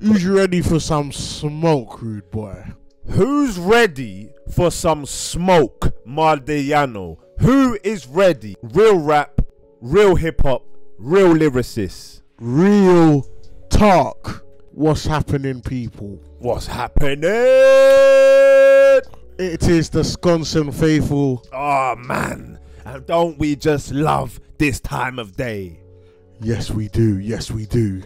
Who's ready for some smoke, rude boy? Who's ready for some smoke, Mardeljano? Who is ready? Real rap, real hip hop, real lyricists. Real talk. What's happening, people? What's happening? It is the Skonson faithful. Oh man, and don't we just love this time of day? Yes, we do. Yes, we do.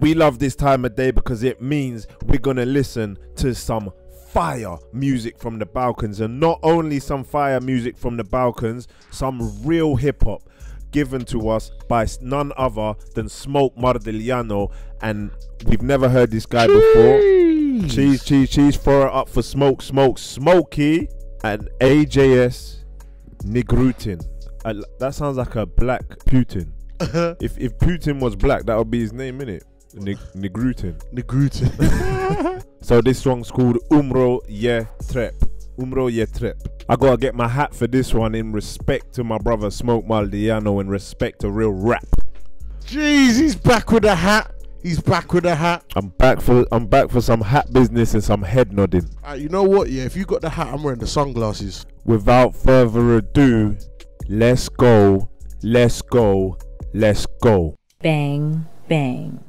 We love this time of day because it means we're gonna listen to some fire music from the Balkans, and not only some fire music from the Balkans, some real hip hop given to us by none other than Smoke Mardeljano, and we've never heard this guy before. Cheese, cheese, cheese. Throw it up for Smoke, Smoke, Smokey, and AJS Nigrutin. That sounds like a black Putin. Uh-huh. if if Putin was black, that would be his name, innit? Nig- Nigrutin. Negrutin. So this song's called Umro Je Trep. Umro Je Trep. I gotta get my hat for this one in respect to my brother Smoke Maldiano in respect to real rap. Jeez, he's back with a hat. He's back with a hat. I'm back for I'm back for some hat business and some head nodding. Uh, you know what? Yeah, if you got the hat, I'm wearing the sunglasses. Without further ado, let's go, let's go, let's go. Bang, bang.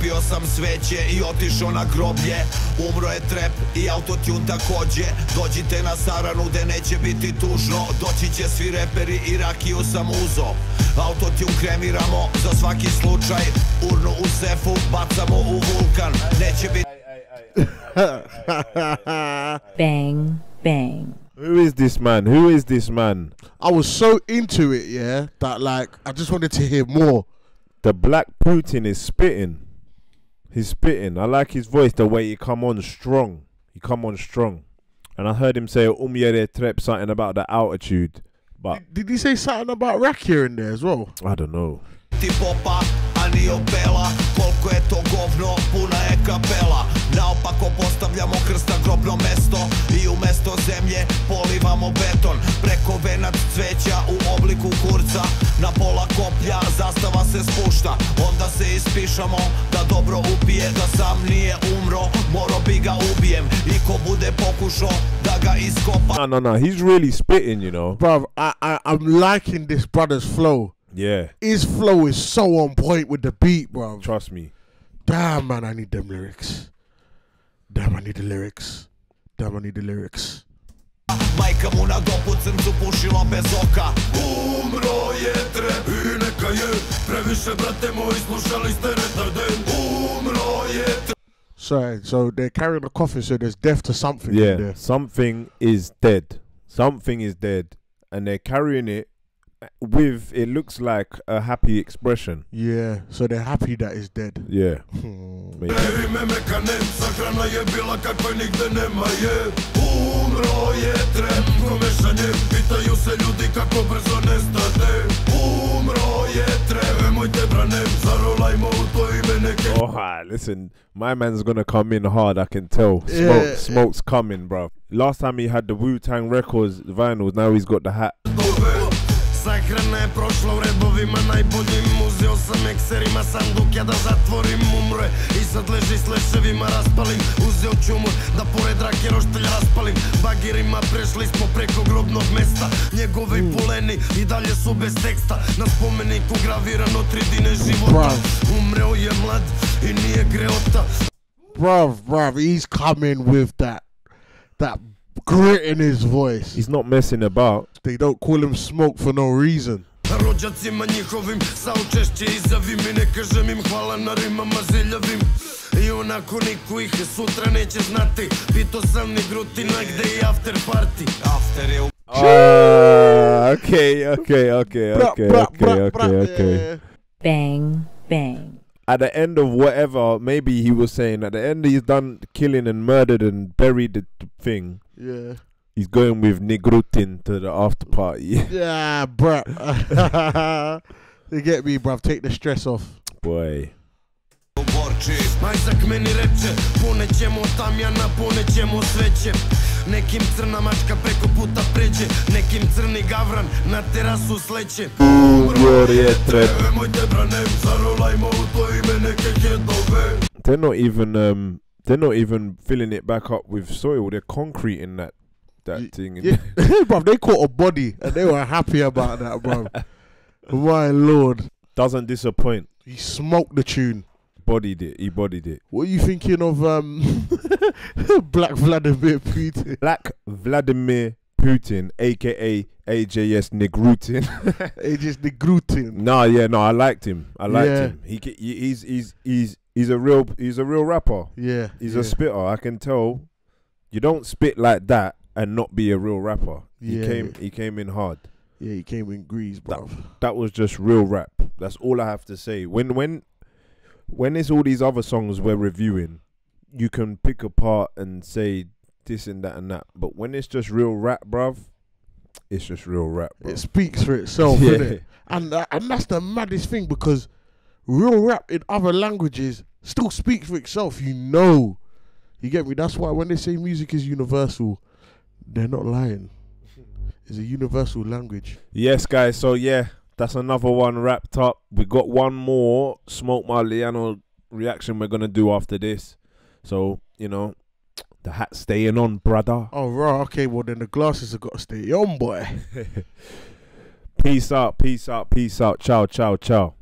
Kupio sam sveće i otišao na groblje Umro je trep i autotune takođe Dođite na saranu gde neće biti tužno Doći će svi reperi i rakiju sam uzo Autotune kremiramo za svaki slučaj Urnu u sefu bacamo u vulkan Neće biti Bang, bang. Who is this man? Who is this man? I was so into it, yeah, that like I just wanted to hear more. The black Putin is spitting. He's spitting. I like his voice, the way he come on strong. He come on strong. And I heard him say Umyere Trep something about the altitude. But Did he say something about Rakia in there as well? I don't know. ti popa, a ni opela Koliko je to govno, puna je kapela Naopako postavljamo krst na grobno mesto I umesto zemlje polivamo beton Preko venac cveća u obliku kurca Na pola koplja zastava se spušta Onda se ispišamo da dobro upije Da sam nije umro, moro bi ga ubijem I ko bude pokušao da ga iskopa No, no, no. He's really spitting, you know. Bruv, I, I I'm liking this brother's flow. Yeah, His flow is so on point with the beat, bruv. trust me. Damn man, I need them lyrics. Damn, I need the lyrics. Damn, I need the lyrics. Majka mu na dopu crncu pušila bez oka Umro je trep i neka je Previše brate moji slušali ste retarden Umro je trep Sorry, so they're carrying a coffin, so there's death to something Yeah, there. something is dead. Something is dead, and they're carrying it with it looks like a happy expression. Yeah, so they're happy that it's dead. Yeah, Hmm. Maybe. Ime mekanem, sahrana je bila kakve nigde nema je Umro je trep, ko mešanje Pitaju se ljudi kako brzo nestane Umro je trep, nemojte branem Zarolajmo u to ime neke Oh, listen, my man's gonna come in hard. I can tell. Smoke, Yeah. smoke's coming, bro. Last time he had the Wu Tang Records vinyls. Now he's got the hat. Sahrana je prošla u redovima najboljim Uzeo sam ekserima sanduk ja da zatvorim umre I sad leži s leševima raspalim Uzeo čumur da pored rake roštelj raspalim Bagirima prešli smo preko grobnog mesta Njegovi hmm. puleni i dalje su bez teksta Na spomeniku gravirano tri dine života Brav. Umreo je mlad i nije greota Bruv, bruv, he's coming with that that grit in his voice. He's not messing about. They don't call him smoke for no reason. Rođacima njihovim saučešće izjavim I ne kažem im hvala na rimama ziljavim I onako niko ih sutra neće znati Pito sam ni grutina gde je after party After je u Ah, okay, okay, okay, Bruh, okay, bruh, okay, bruh, okay, okay. Bang, bang. At the end of whatever, maybe he was saying at the end he's done killing and murdered and buried the thing. Yeah. He's going with Negrutin to the after party. Yeah, bruh. you get me, bruv. Take the stress off. Boy. Meni reče tamjana, sveće Nekim crna mačka preko puta pređe Nekim crni gavran na terasu sleće je. Nemojte branem, zarolajmo u to ime neke They're not even um they're not even filling it back up with soil. They're concreting that that Ye- thing. Yeah, bruv. They caught a body and they were happy about that, bruv. My lord. Doesn't disappoint. He smoked the tune. Bodied it. He bodied it. What are you thinking of um Black Vladimir Putin? Black Vladimir Putin, aka AJS Negrutin. The gluten. nah, yeah, no, I liked him. I liked Yeah. him. He he's he's he's he's a real he's a real rapper. Yeah. He's yeah. a spitter. I can tell. You don't spit like that and not be a real rapper. He came he came in hard. Yeah, he came in grease, bruv. That was just real rap. That's all I have to say. When when when it's all these other songs we're reviewing, you can pick apart and say this and that and that. But when it's just real rap, bruv, it's just real rap, bro. It speaks for itself, Yeah. innit? And uh, and that's the maddest thing because real rap in other languages still speaks for itself. You know, you get me. That's why when they say music is universal, they're not lying. It's a universal language. Yes, guys. So yeah, that's another one wrapped up. We got one more Smoke Marliano reaction we're gonna do after this. So you know, the hat's staying on, brother. Oh right, okay. Well then the glasses have got to stay on, boy. peace out, peace out, peace out. Ciao, ciao, ciao.